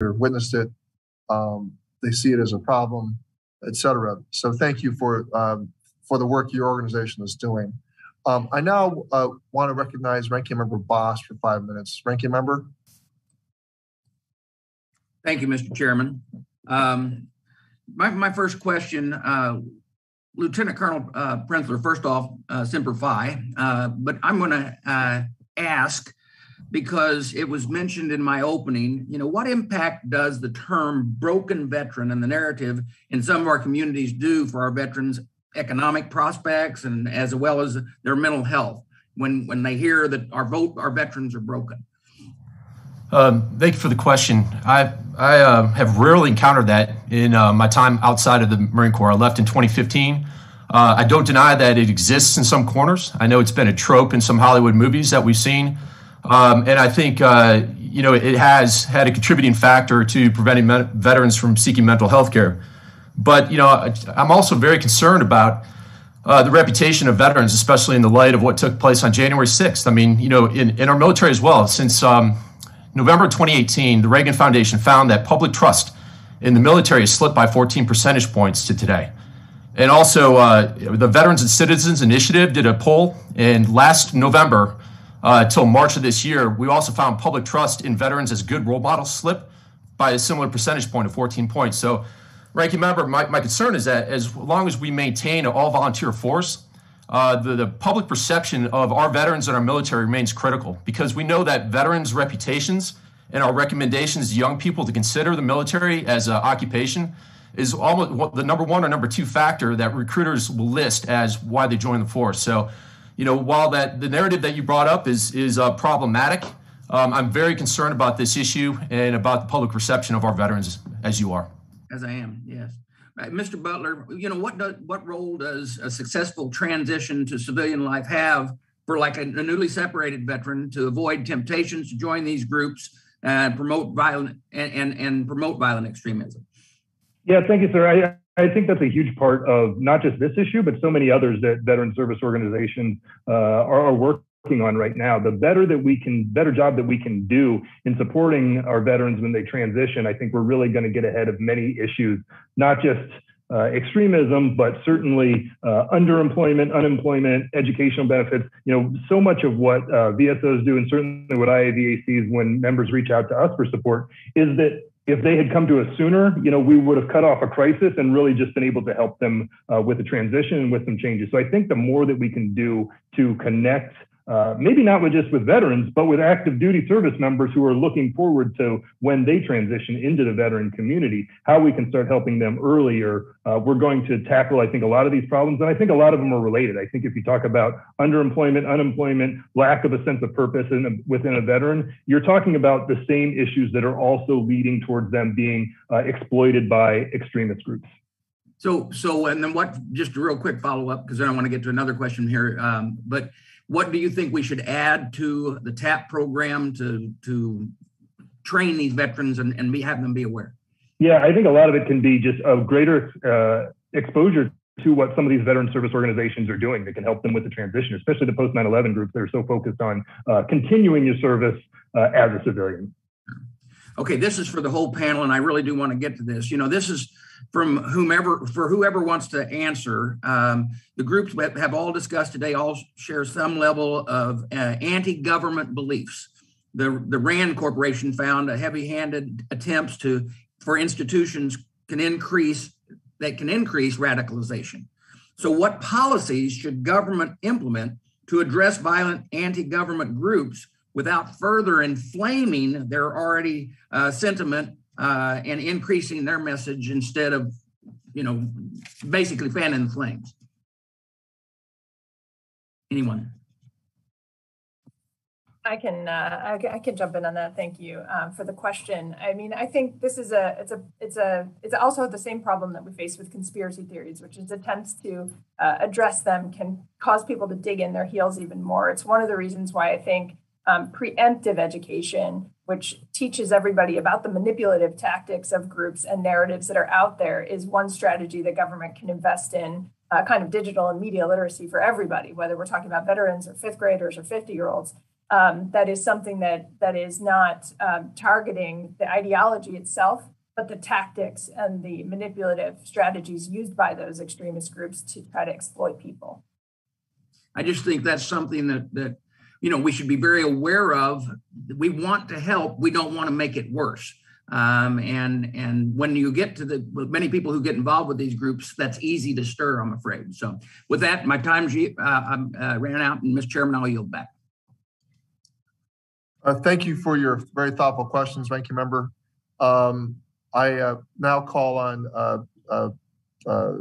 witnessed it. Um, they see it as a problem, et cetera. So thank you for um, for the work your organization is doing. Um, I now uh, want to recognize Ranking Member Bost for five minutes. Ranking Member. Thank you, Mr. Chairman. Um, my, my first question, uh, Lieutenant Colonel uh, first off, uh, Semper Fi, uh, but I'm going to uh, ask because it was mentioned in my opening, you know, what impact does the term broken veteran and the narrative in some of our communities do for our veterans' economic prospects and as well as their mental health when when they hear that our vote our veterans are broken? Um, thank you for the question. I I uh, have rarely encountered that in uh, my time outside of the Marine Corps. I left in 2015. Uh, I don't deny that it exists in some corners. I know it's been a trope in some Hollywood movies that we've seen, um, and I think uh, you know it has had a contributing factor to preventing me- veterans from seeking mental health care. But you know, I'm also very concerned about uh, the reputation of veterans, especially in the light of what took place on January 6th. I mean, you know, in, in our military as well, since um, November 2018, the Reagan Foundation found that public trust in the military has slipped by 14 percentage points to today. And also, uh, the Veterans and Citizens Initiative did a poll, and last November uh, till March of this year, we also found public trust in veterans as good role models slip by a similar percentage point of 14 points. So, ranking member, my, my concern is that as long as we maintain an all volunteer force, uh, the, the public perception of our veterans and our military remains critical because we know that veterans' reputations and our recommendations to young people to consider the military as an occupation is almost the number one or number two factor that recruiters will list as why they join the force. So, you know, while that the narrative that you brought up is is uh, problematic, um, I'm very concerned about this issue and about the public perception of our veterans, as you are. As I am, yes. Mr. Butler, you know what does what role does a successful transition to civilian life have for like a, a newly separated veteran to avoid temptations to join these groups and promote violent and, and, and promote violent extremism? Yeah, thank you, sir. I, I think that's a huge part of not just this issue, but so many others that veteran service organizations uh, are, working on right now, the better that we can, better job that we can do in supporting our veterans when they transition, I think we're really going to get ahead of many issues, not just uh, extremism, but certainly uh, underemployment, unemployment, educational benefits. You know, so much of what uh, VSOs do, and certainly what IAVA sees when members reach out to us for support, is that if they had come to us sooner, you know, we would have cut off a crisis and really just been able to help them uh, with the transition and with some changes. So I think the more that we can do to connect uh, maybe not with just with veterans, but with active duty service members who are looking forward to when they transition into the veteran community, how we can start helping them earlier. Uh, we're going to tackle, I think, a lot of these problems, and I think a lot of them are related. I think if you talk about underemployment, unemployment, lack of a sense of purpose in within a veteran, you're talking about the same issues that are also leading towards them being uh, exploited by extremist groups. So, so, and then what? Just a real quick follow up because then I want to get to another question here, um, but what do you think we should add to the TAP program to to train these veterans and, and be, have them be aware? Yeah, I think a lot of it can be just a greater uh, exposure to what some of these veteran service organizations are doing that can help them with the transition, especially the post 9 11 groups that are so focused on uh, continuing your service uh, as a civilian. Okay, this is for the whole panel, and I really do want to get to this. You know, this is from whomever for whoever wants to answer. Um, the groups that have all discussed today all share some level of uh, anti-government beliefs. The the Rand Corporation found a heavy-handed attempts to for institutions can increase that can increase radicalization. So, what policies should government implement to address violent anti-government groups without further inflaming their already uh, sentiment uh, and increasing their message instead of, you know, basically fanning the flames. Anyone? I can uh, I, can jump in on that. Thank you um, for the question. I mean, I think this is a it's a it's a it's also the same problem that we face with conspiracy theories, which is attempts to uh, address them can cause people to dig in their heels even more. It's one of the reasons why I think um, preemptive education which teaches everybody about the manipulative tactics of groups and narratives that are out there, is one strategy that government can invest in uh, kind of digital and media literacy for everybody, whether we're talking about veterans or fifth graders or 50 year olds. um, that is something that that is not um, targeting the ideology itself, but the tactics and the manipulative strategies used by those extremist groups to try to exploit people. I just think that's something that that you know we should be very aware of. We want to help. We don't want to make it worse. Um, and and when you get to the many people who get involved with these groups, that's easy to stir. I'm afraid. So with that, my time uh, uh, ran out, and Mr. Chairman, I'll yield back. Uh, thank you for your very thoughtful questions, Ranking Member. Um, I uh, now call on uh, uh,